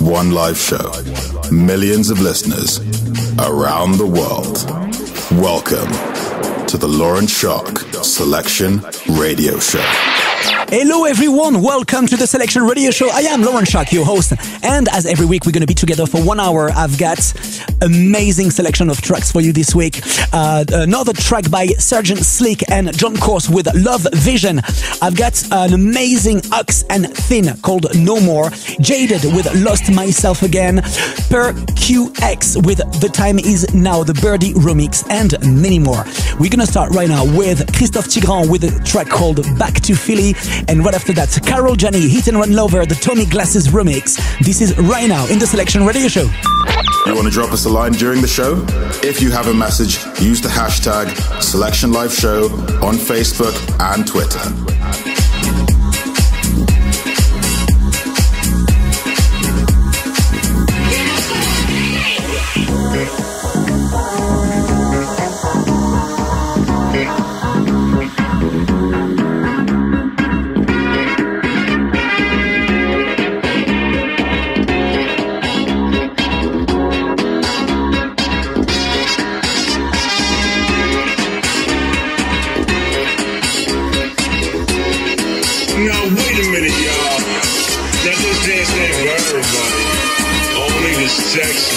one live show, millions of listeners around the world. Welcome to the Laurent Schark Selection Radio Show. Hello everyone, welcome to the Selection Radio Show. I am Laurent Schark, your host, and as every week we're going to be together for one hour. I've got amazing selection of tracks for you this week. Uh, another track by Sergeant Slick and Jon Course with Love Vision. I've got an amazing Ox and Thin called No More. Jaded with Lost Myself Again. Per QX with The Time Is Now, the Birdie remix, and many more. We're going to start right now with Christophe Tigran with a track called Back to Philly. And right after that, Carol Djani, Hit and Run Lover, the Tony Glasses remix. This is right now in the Selection Radio Show. You want to drop us a line during the show? If you have a message, use the hashtag Selection Live Show on Facebook and Twitter. sex.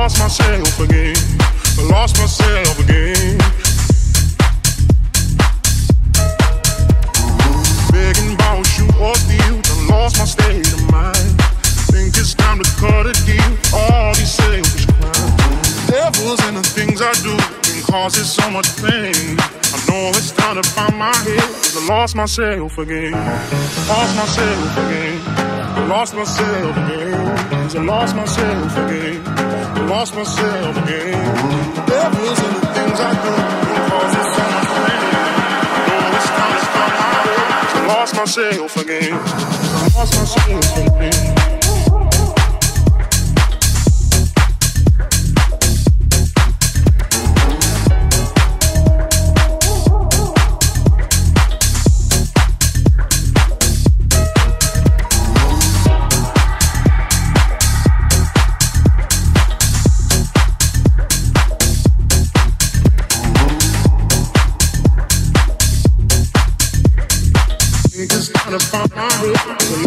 Myself again. I lost myself again. Begging about you or steal. I lost my state of mind. Think it's time to cut a deal. All these selfish crimes. Devils in the things I do can cause so much pain. I know it's time to find my head. I lost myself again. Lost myself again. I lost myself again. Cause I lost myself again lost myself again. The devil's in the things I do causes so much pain. Oh, it's stop my way. I lost myself again. I lost myself again.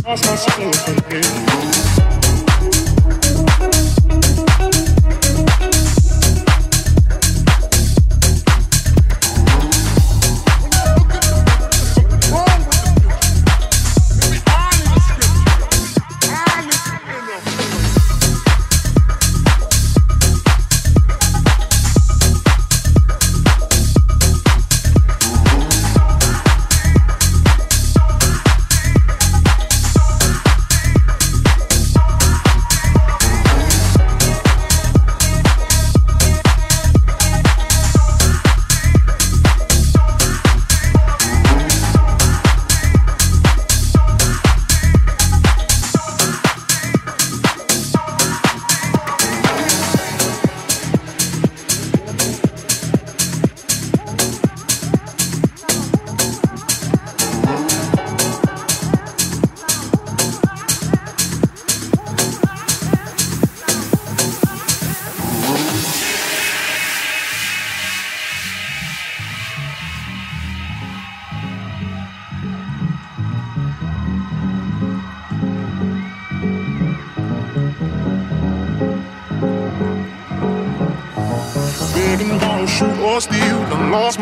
Lost myself again. lost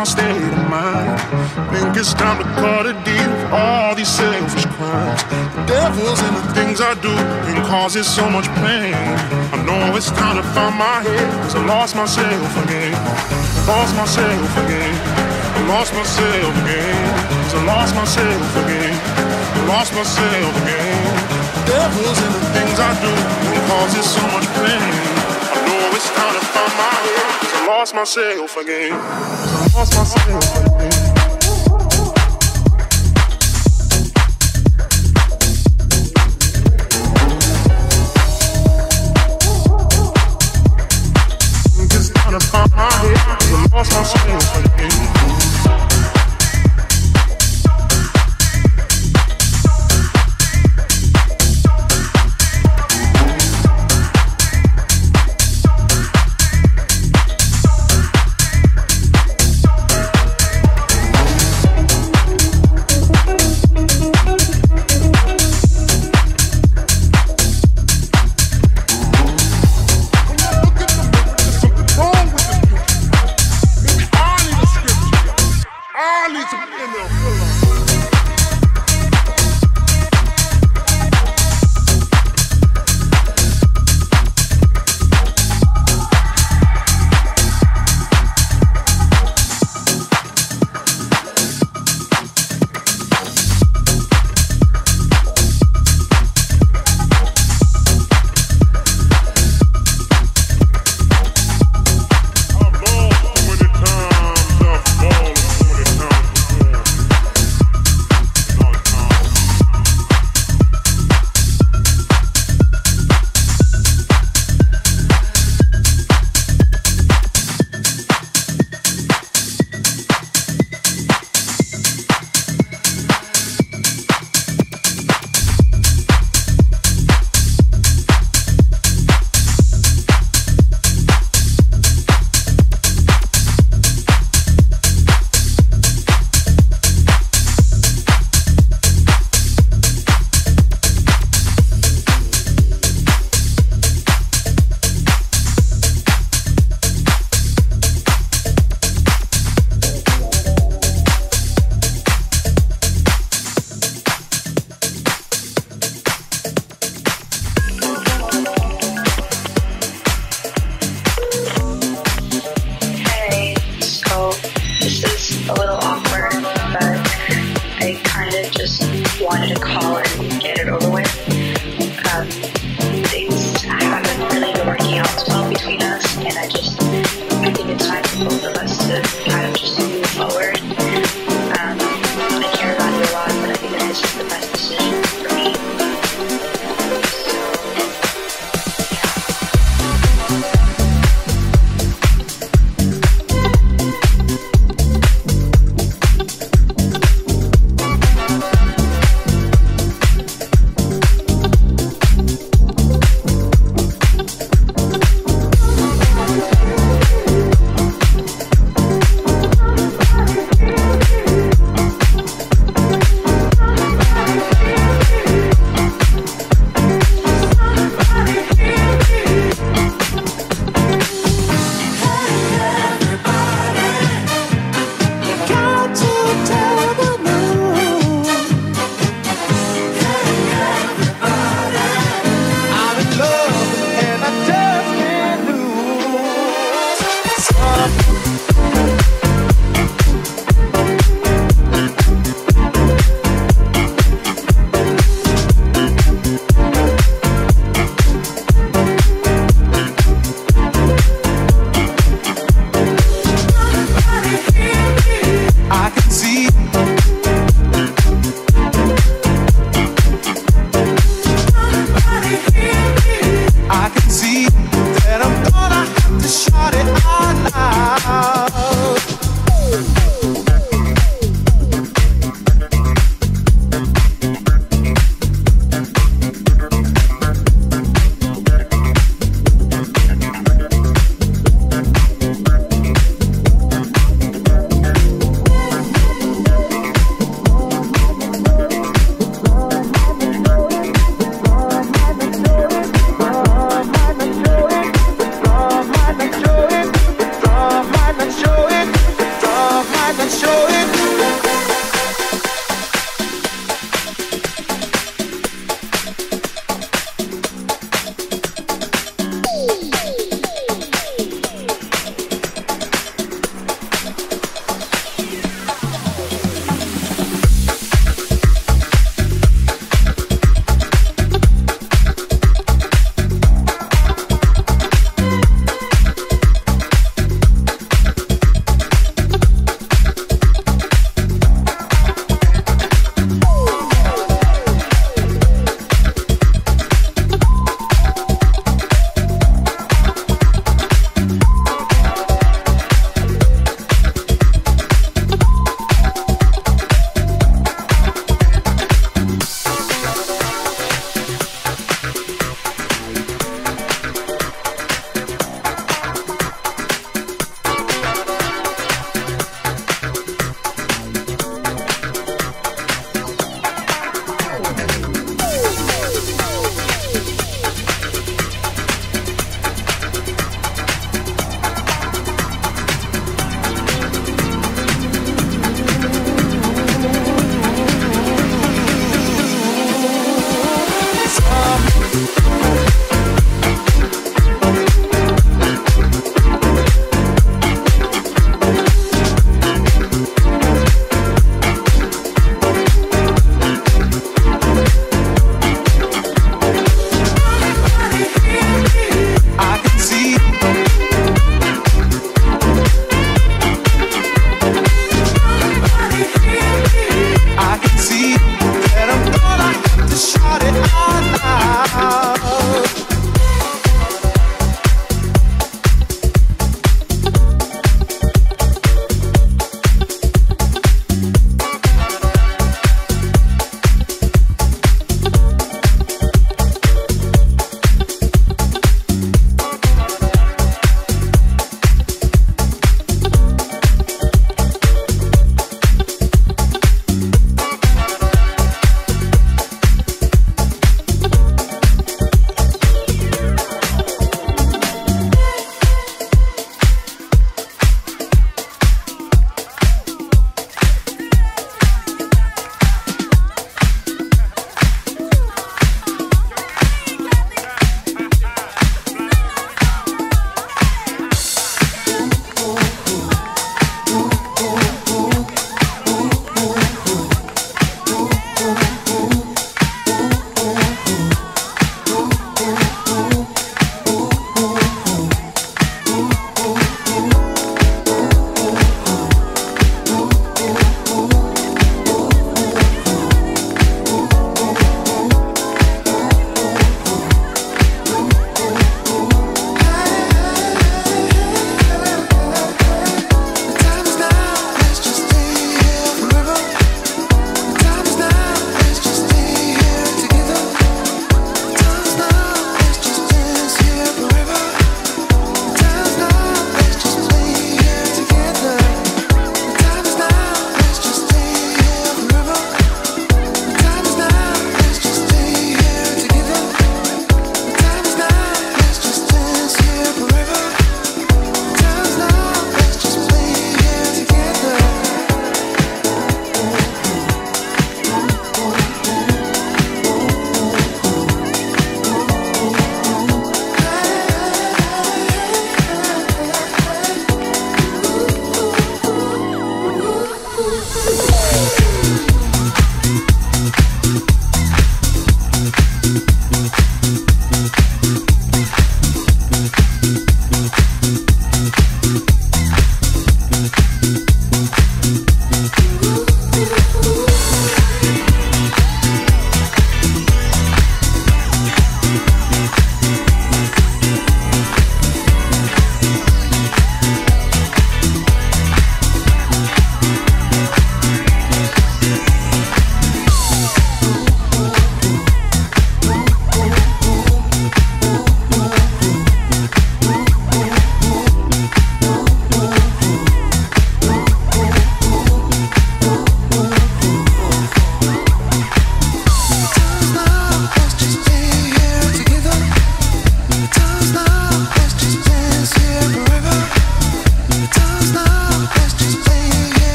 my state of mind. Think it's time to cut a deal for all these selfish crimes. The devil's in the things I do and causes so much pain. I know it's time to find my head, cause I lost myself again. Lost myself again. I lost myself again. Cause I lost myself again. I lost myself again. The devil's in the things I do and causes so much pain. I know it's time to find my head, I lost myself again I lost myself again.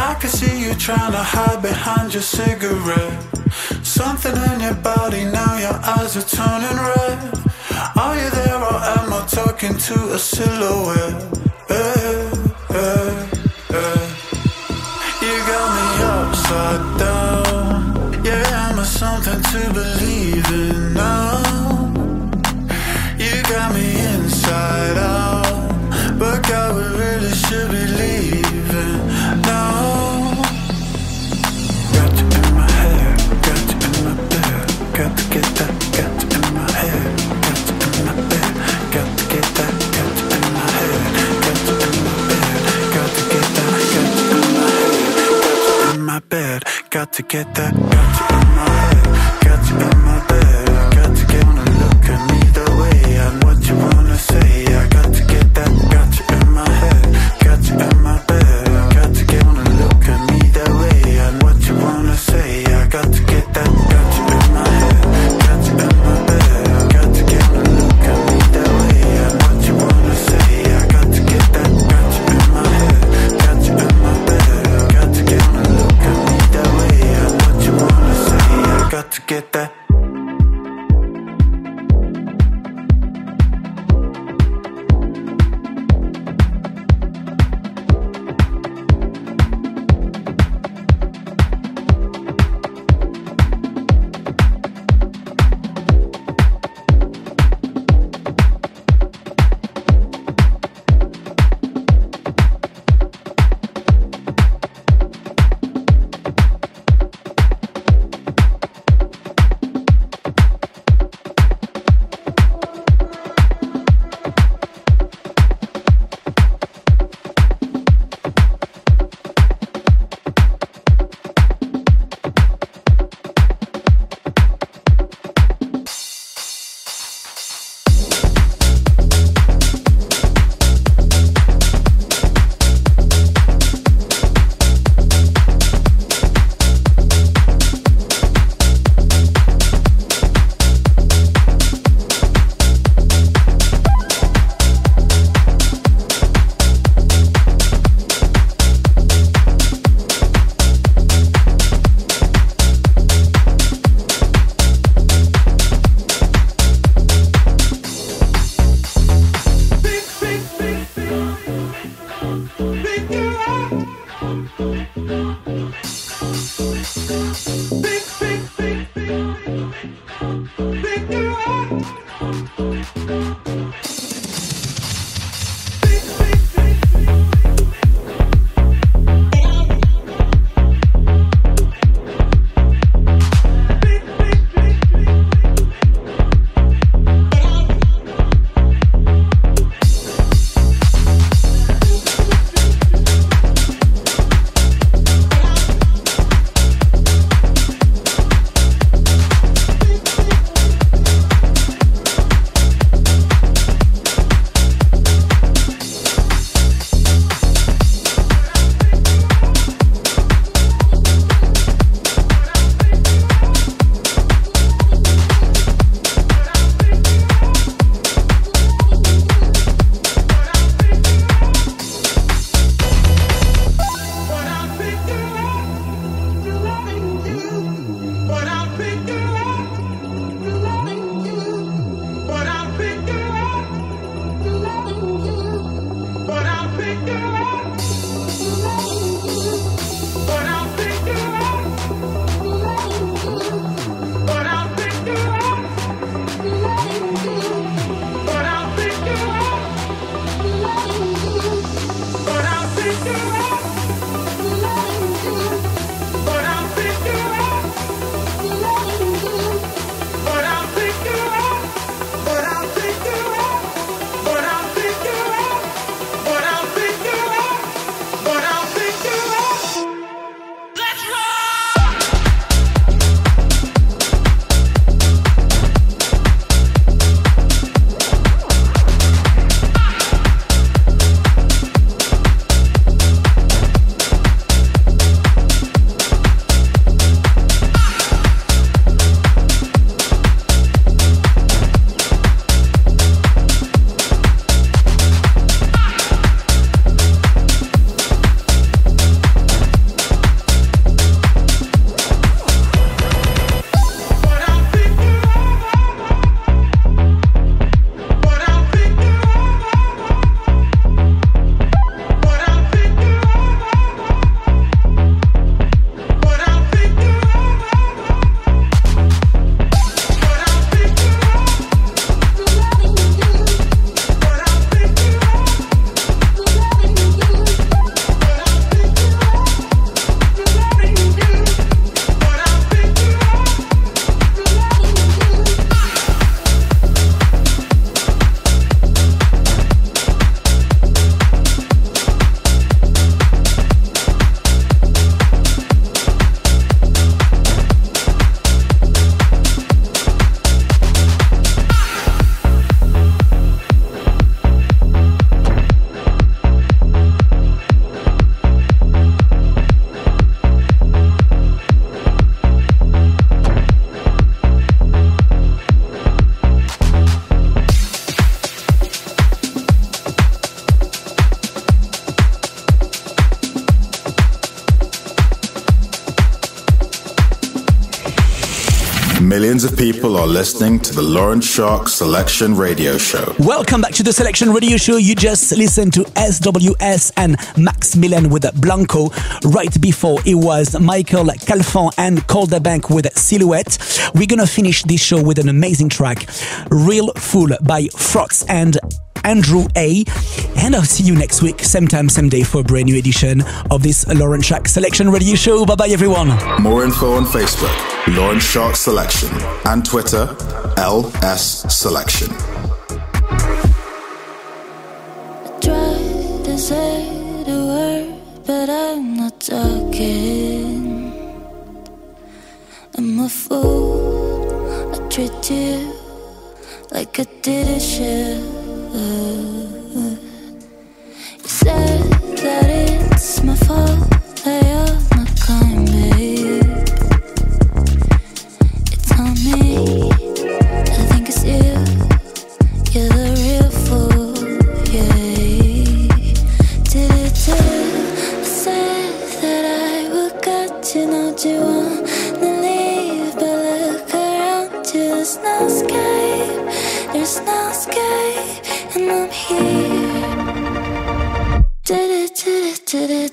I can see you trying to hide behind your cigarette. Something in your body now, your eyes are turning red. Are you there or am I talking to a silhouette? You got me upside down. Yeah, am I something to believe in now? got to get that, got you in my head, got you in my head. Listening to the Laurent Schark Selection Radio Show. Welcome back to the Selection Radio Show. You just listened to SWS and Max Maximilian with Blanco. Right before it was Michael Calfan and Calder Bank with Silhouette. We're gonna finish this show with an amazing track, Real Fool by Frotz and Andrew A. And I'll see you next week, same time, same day for a brand new edition of this Laurent Schark Selection Radio Show. Bye bye, everyone. More info on Facebook, Laurent Schark Selection, and Twitter, LS Selection. I try to say the word, but I'm not talking. I'm a fool. I treat you like I did a should. You said that it's my fault that you're not kind, babe. It's on me. I think it's you. You're the real fool, yeah. Did it? I said that I would got you, know you wanna leave, but look around there's no escape, there's no escape, and I'm here. Did it, did it, did it.